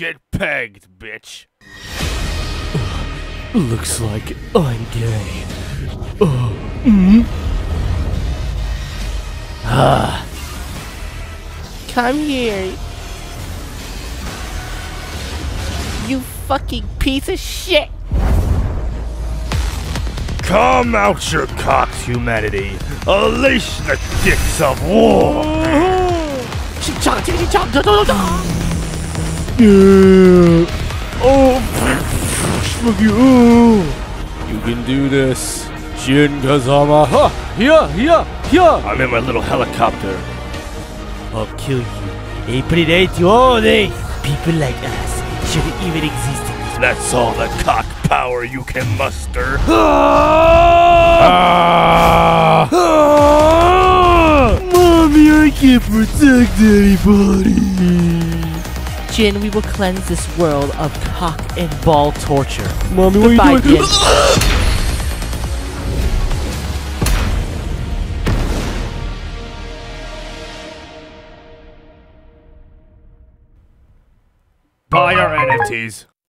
get pegged, bitch. Looks like I'm gay. Oh, mm. Ah. Come here. You fucking piece of shit. Come out your cocks, humanity. Unleash the dicks of war. Yeah. Oh, fuck you. Oh. You can do this. Jin Kazama. Ha! Here, here, here. I'm in my little helicopter. I'll kill you. Hey, predate you all day. People like us shouldn't even exist in this That's all the cock power you can muster. Ah! Ah! Ah! Mommy, I can't protect anybody. Jin, we will cleanse this world of cock and ball torture. Mommy, what Goodbye, are you doing? Jin. Buy our NFTs.